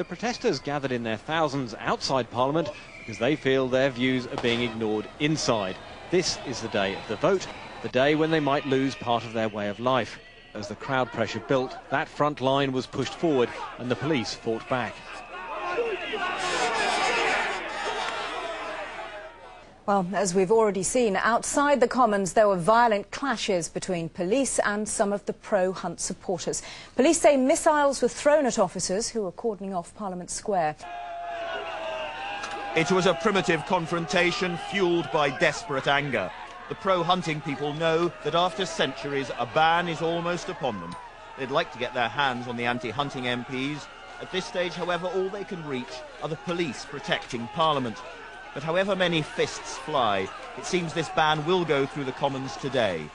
The protesters gathered in their thousands outside Parliament because they feel their views are being ignored inside. This is the day of the vote, the day when they might lose part of their way of life. As the crowd pressure built, that front line was pushed forward and the police fought back. Well, as we've already seen, outside the Commons there were violent clashes between police and some of the pro-Hunt supporters. Police say missiles were thrown at officers who were cordoning off Parliament Square. It was a primitive confrontation fueled by desperate anger. The pro-hunting people know that after centuries a ban is almost upon them. They'd like to get their hands on the anti-hunting MPs. At this stage, however, all they can reach are the police protecting Parliament. But however many fists fly, it seems this ban will go through the Commons today.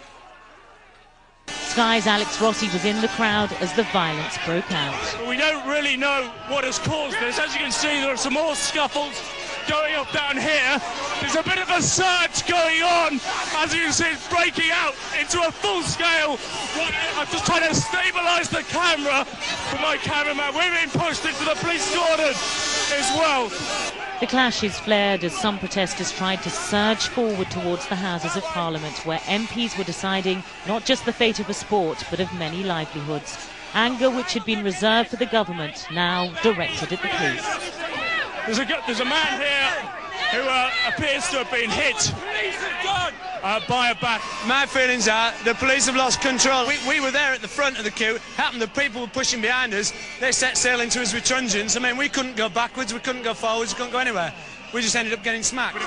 Sky's Alex Rossi was in the crowd as the violence broke out. We don't really know what has caused this. As you can see, there are some more scuffles going up down here. There's a bit of a surge going on. As you see, it's breaking out into a full scale. I'm just trying to stabilise the camera for my cameraman. We're being pushed into the police cordon as well. The clashes flared as some protesters tried to surge forward towards the Houses of Parliament, where MPs were deciding not just the fate of a sport, but of many livelihoods. Anger which had been reserved for the government, now directed at the police. There's a, there's a man here who uh, appears to have been hit uh, by a bat. My feelings are the police have lost control. We, we, were there at the front of the queue. Happened the people were pushing behind us. They set sail into us with truncheons. I mean, we couldn't go backwards, we couldn't go forwards, we couldn't go anywhere. We just ended up getting smacked.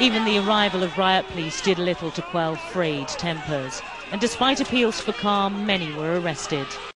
Even the arrival of riot police did little to quell frayed tempers. And despite appeals for calm, many were arrested.